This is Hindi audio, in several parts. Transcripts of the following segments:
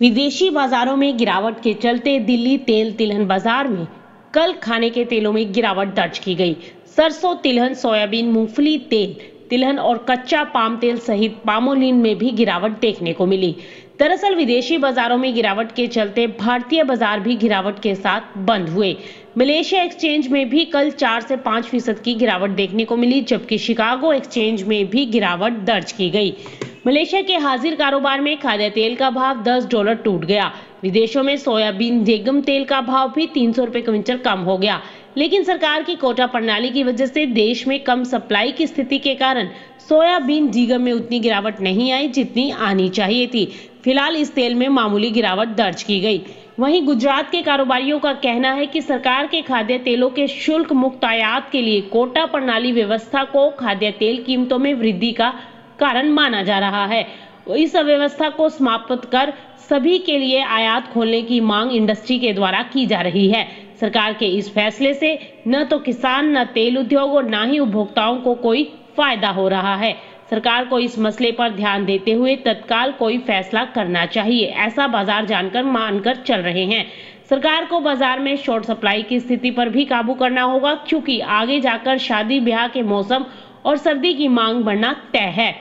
विदेशी बाजारों में गिरावट के चलते दिल्ली तेल तिलहन बाज़ार में कल खाने के तेलों में गिरावट दर्ज की गई। सरसों तिलहन, सोयाबीन, मूंगफली तेल, तिलहन और कच्चा पाम तेल सहित पामोलिन में भी गिरावट देखने को मिली। दरअसल विदेशी बाजारों में गिरावट के चलते भारतीय बाज़ार भी गिरावट के साथ बंद हुए। मलेशिया एक्सचेंज में भी कल चार से पाँच फ़ीसद की गिरावट देखने को मिली, जबकि शिकागो एक्सचेंज में भी गिरावट दर्ज की गई। मलेशिया के हाजिर कारोबार में खाद्य तेल का भाव 10 डॉलर टूट गया। विदेशों में सोयाबीन जेगम तेल का भाव भी तीन सौ रुपए क्विंटल कम हो गया। लेकिन सरकार की कोटा प्रणाली की वजह से देश में कम सप्लाई की स्थिति के कारण सोयाबीन जीगम में उतनी गिरावट नहीं आई जितनी आनी चाहिए थी। फ़िलहाल इस तेल में मामूली गिरावट दर्ज की गई। वहीं गुजरात के कारोबारियों का कहना है कि सरकार के खाद्य तेलों के शुल्क मुक्त आयात के लिए कोटा प्रणाली व्यवस्था को खाद्य तेल कीमतों में वृद्धि का कारण माना जा रहा है। इस अव्यवस्था को समाप्त कर सभी के लिए आयात खोलने की मांग इंडस्ट्री के द्वारा की जा रही है। सरकार के इस फैसले से न तो किसान, न तेल उद्योग और न ही उपभोक्ताओं को कोई फ़ायदा हो रहा है। सरकार को इस मसले पर ध्यान देते हुए तत्काल कोई फैसला करना चाहिए, ऐसा बाज़ार जानकर मानकर चल रहे हैं। सरकार को बाज़ार में शॉर्ट सप्लाई की स्थिति पर भी काबू करना होगा, क्योंकि आगे जाकर शादी ब्याह के मौसम और सर्दी की मांग बढ़ना तय है।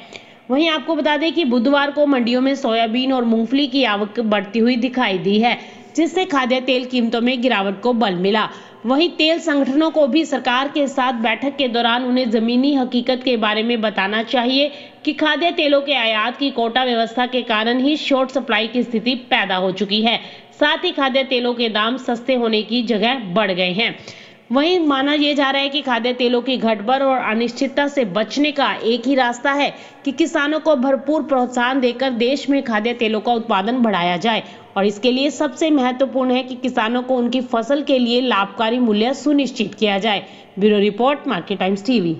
वहीं आपको बता दें कि बुधवार को मंडियों में सोयाबीन और मूंगफली की आवक बढ़ती हुई दिखाई दी है, जिससे खाद्य तेल कीमतों में गिरावट को बल मिला। वहीं तेल संगठनों को भी सरकार के साथ बैठक के दौरान उन्हें जमीनी हकीकत के बारे में बताना चाहिए कि खाद्य तेलों के आयात की कोटा व्यवस्था के कारण ही शॉर्ट सप्लाई की स्थिति पैदा हो चुकी है। साथ ही खाद्य तेलों के दाम सस्ते होने की जगह बढ़ गए हैं। वहीं माना यह जा रहा है कि खाद्य तेलों की घटबर और अनिश्चितता से बचने का एक ही रास्ता है कि किसानों को भरपूर प्रोत्साहन देकर देश में खाद्य तेलों का उत्पादन बढ़ाया जाए। और इसके लिए सबसे महत्वपूर्ण है कि किसानों को उनकी फ़सल के लिए लाभकारी मूल्य सुनिश्चित किया जाए। Bureau report, Market Times TV.